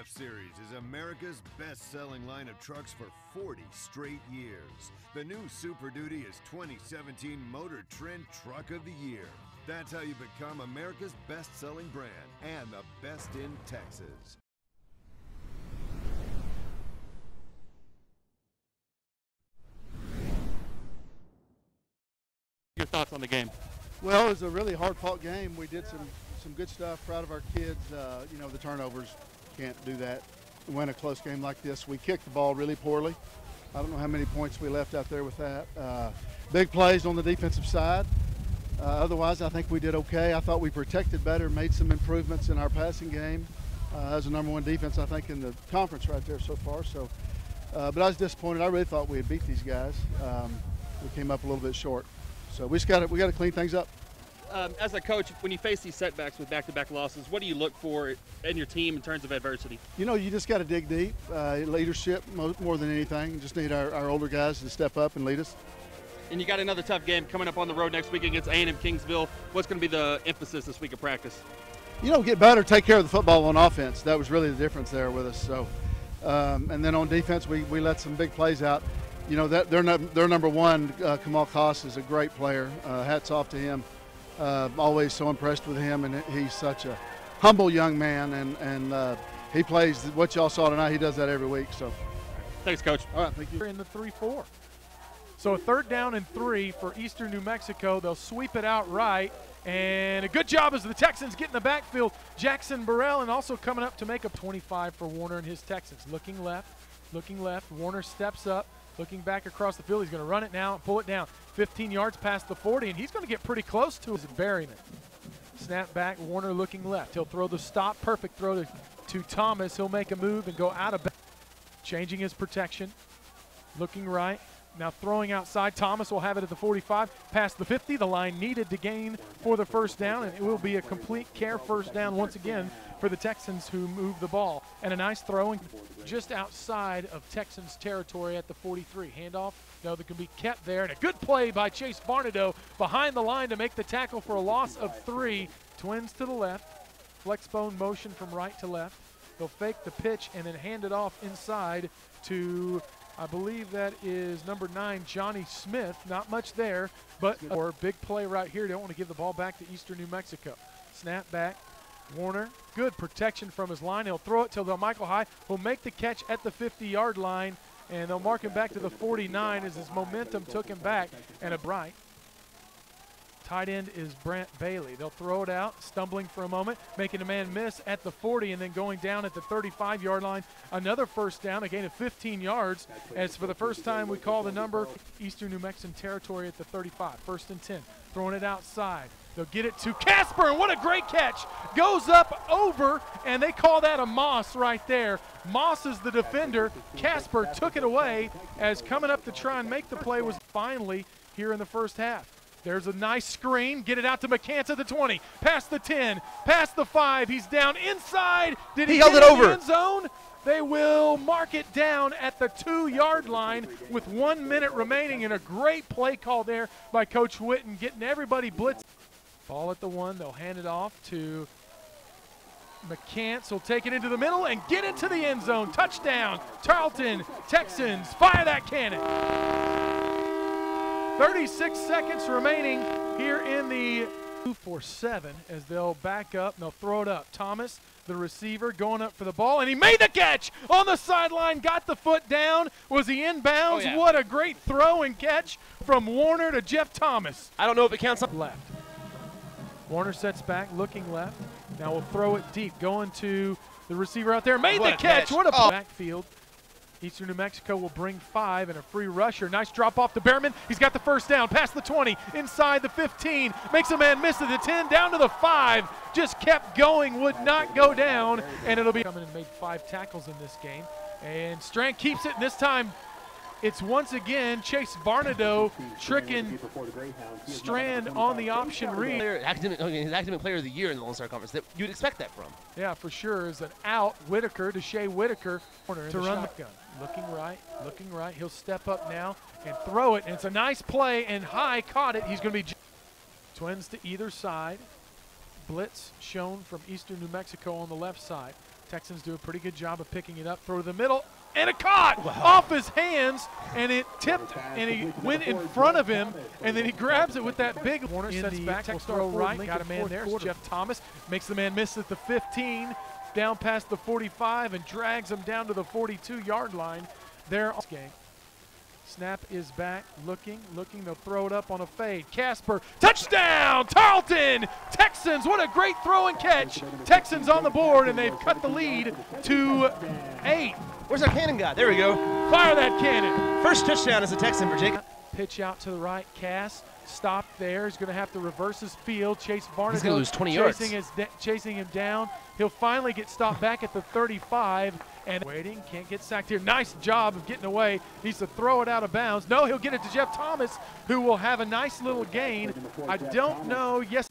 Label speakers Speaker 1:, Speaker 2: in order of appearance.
Speaker 1: F Series is America's best selling line of trucks for 40 straight years. The new Super Duty is 2017 Motor Trend Truck of the Year. That's how you become America's best selling brand and the best in Texas.
Speaker 2: Your thoughts on the game?
Speaker 3: Well, it was a really hard-fought game. We did some some good stuff. Proud of our kids. Uh, you know, the turnovers can't do that. Win a close game like this. We kicked the ball really poorly. I don't know how many points we left out there with that. Uh, big plays on the defensive side. Uh, otherwise, I think we did okay. I thought we protected better, made some improvements in our passing game. Uh, as a number one defense, I think, in the conference right there so far. So, uh, but I was disappointed. I really thought we had beat these guys. Um, we came up a little bit short. So we just got we got to clean things up.
Speaker 2: Um, as a coach, when you face these setbacks with back-to-back losses, what do you look for in your team in terms of adversity?
Speaker 3: You know, you just got to dig deep. Uh, leadership more than anything. You just need our, our older guys to step up and lead us.
Speaker 2: And you got another tough game coming up on the road next week against A&M Kingsville. What's going to be the emphasis this week of practice?
Speaker 3: You know, get better, take care of the football on offense. That was really the difference there with us. So, um, and then on defense, we, we let some big plays out. You know, that they're, they're number one. Uh, Kamal Cass is a great player. Uh, hats off to him. Uh, always so impressed with him, and he's such a humble young man, and and uh, he plays what y'all saw tonight. He does that every week. So,
Speaker 2: thanks, coach.
Speaker 3: All right, thank you.
Speaker 4: In the three-four. So a third down and three for Eastern New Mexico. They'll sweep it out right. And a good job as the Texans get in the backfield. Jackson Burrell and also coming up to make up 25 for Warner and his Texans. Looking left, looking left. Warner steps up, looking back across the field. He's going to run it now and pull it down. 15 yards past the 40, and he's going to get pretty close to his burying it. Snap back, Warner looking left. He'll throw the stop, perfect throw to, to Thomas. He'll make a move and go out of bounds. Changing his protection, looking right. Now throwing outside, Thomas will have it at the 45, past the 50. The line needed to gain for the first down, and it will be a complete care first down once again for the Texans who move the ball. And a nice throwing just outside of Texans territory at the 43. Handoff, no, that can be kept there. And a good play by Chase Varnado behind the line to make the tackle for a loss of three. Twins to the left, flexbone motion from right to left. They'll fake the pitch and then hand it off inside to, I believe that is number nine, Johnny Smith. Not much there, but or big play right here. Don't want to give the ball back to Eastern New Mexico. Snap back, Warner, good protection from his line. He'll throw it to the Michael High, He'll make the catch at the 50-yard line, and they'll mark him back to the 49 as his momentum took him back. And a bright tight end is Brant Bailey. They'll throw it out, stumbling for a moment, making a man miss at the 40, and then going down at the 35-yard line. Another first down, a gain of 15 yards. As for the first time, we call the number Eastern New Mexican territory at the 35. First and 10, throwing it outside. They'll get it to Casper, and what a great catch. Goes up over, and they call that a Moss right there. Moss is the defender. Casper took it away as coming up to try and make the play was finally here in the first half. There's a nice screen. Get it out to McCants at the 20. Past the 10. Past the 5. He's down inside. Did he,
Speaker 5: he held it over.
Speaker 4: end zone? They will mark it down at the two yard line with one minute remaining, and a great play call there by Coach Whitten, getting everybody blitzed. Ball at the one. They'll hand it off to McCants. Will take it into the middle and get into the end zone. Touchdown. Tarleton Texans fire that cannon. 36 seconds remaining here in the 2 for 7 as they'll back up and they'll throw it up. Thomas, the receiver, going up for the ball, and he made the catch on the sideline, got the foot down. Was he inbounds?
Speaker 5: Oh, yeah.
Speaker 4: What a great throw and catch from Warner to Jeff Thomas.
Speaker 5: I don't know if it counts.
Speaker 4: Left. Warner sets back, looking left. Now we'll throw it deep, going to the receiver out there. Made
Speaker 5: What
Speaker 4: the catch.
Speaker 5: catch.
Speaker 4: What a
Speaker 5: Oh.
Speaker 4: backfield. Eastern New Mexico will bring five and a free rusher. Nice drop off to Behrman. He's got the first down, past the 20, inside the 15. Makes a man miss at the 10, down to the five. Just kept going, would not go down, and it'll be coming and made five tackles in this game. And Strand keeps it, and this time it's once again Chase Varnado tricking Strand on the option read.
Speaker 5: Player, academic, okay, his academic player of the year in the Lone Star Conference. That you'd expect that from.
Speaker 4: Yeah, for sure. Is an out Whitaker to Shea Whitaker to run the gun. Looking right, looking right. He'll step up now and throw it. And it's a nice play, and High caught it. He's going to be twins to either side. Blitz shown from Eastern New Mexico on the left side. Texans do a pretty good job of picking it up. Throw to the middle, and a caught off his hands, and it tipped, and he went in front of him, and then he grabs it with that big corner, sets back, will throw right, got a man there. It's Jeff Thomas makes the man miss at the 15, down past the 45, and drags him down to the 42-yard line. There, game. Snap is back, looking, looking. They'll throw it up on a fade. Casper, touchdown! Tarleton! Texans, what a great throw and catch. Texans on the board, and they've cut the lead to eight.
Speaker 5: Where's our cannon guy? There we go.
Speaker 4: Fire that cannon.
Speaker 5: First touchdown is a Texan for Jake.
Speaker 4: Pitch out to the right. Cass stopped there. He's going to have to reverse his field. Chase Varnado
Speaker 5: He's gonna lose 20 yards.
Speaker 4: chasing, his chasing him down. He'll finally get stopped back at the 35 and waiting. Can't get sacked here. Nice job of getting away. Needs to throw it out of bounds. No, he'll get it to Jeff Thomas, who will have a nice little gain. I don't know. Yes.